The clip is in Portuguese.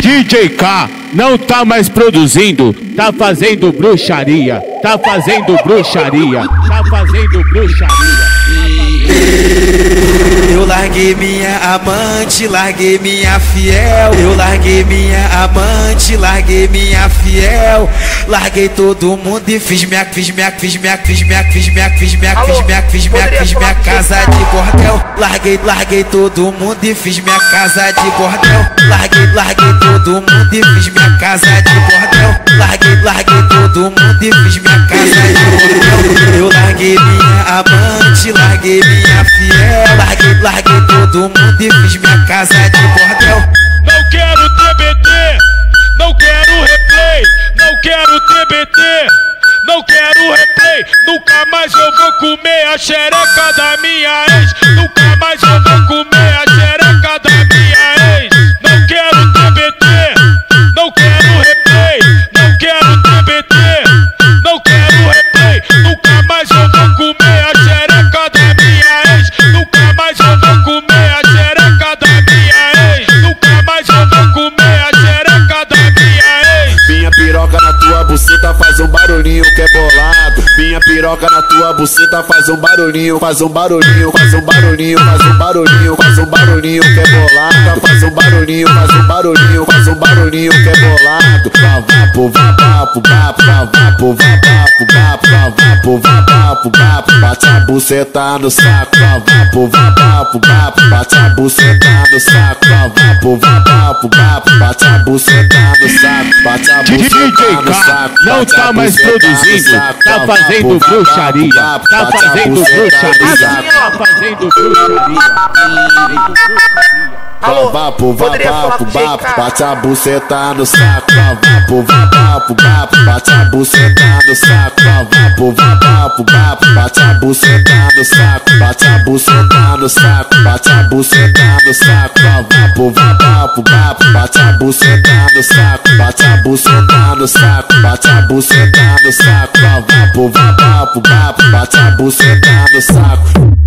DJ K não tá mais produzindo, tá fazendo bruxaria, tá fazendo bruxaria, tá fazendo bruxaria. Eu larguei minha amante, larguei minha fiel. Eu larguei minha amante, larguei minha fiel. Larguei todo mundo e fiz minha, fiz minha, fiz minha, fiz minha, fiz minha, fiz minha, fiz minha, fiz minha, fiz minha casa de bordel. Larguei, larguei todo mundo e fiz minha casa de bordel. Larguei, larguei todo mundo e fiz minha casa de bordel. Larguei, larguei todo mundo e fiz minha casa de bordel. Eu larguei minha amante, larguei minha fiel. Larguei, larguei todo mundo e fiz minha casa de bordel. TBT, não quero replay. Nunca mais eu vou comer a xereca da minha ex. Nunca buceta faz um barulhinho que é bolado. Minha piroca na tua buceta faz um barulhinho, faz um barulhinho, faz um barulhinho, faz um barulhinho, faz um barulhinho que é bolado o barulhinho, faz o barulhinho, faz o barulhinho que é bolado. Vá, vá, vapo vá, vapo pô, vá, vapo vá, vá, vá, vá, vá, bate a buceta no saco. Vá, vapo pô, vá, vá, bate a buceta no saco. Vá, vá, pô, bate a buceta no saco. Bate a buceta no saco. Não tá mais produzindo, tá fazendo bruxaria, tá fazendo bruxaria, tá fazendo bruxaria. Alô, Vapo, poderia vapo, vapo, bate a buceta no saco. Vapo, vapo, vapo, bate a buceta no saco. Vapo, vapo, vapo, bate a buceta no saco. Bate a buceta no saco, bate a buceta no saco. Vapo, vapo, vapo, bate a buceta no saco. Bate a buceta no saco, bate a buceta no saco. Vapo, vapo, vapo, bate a buceta no saco.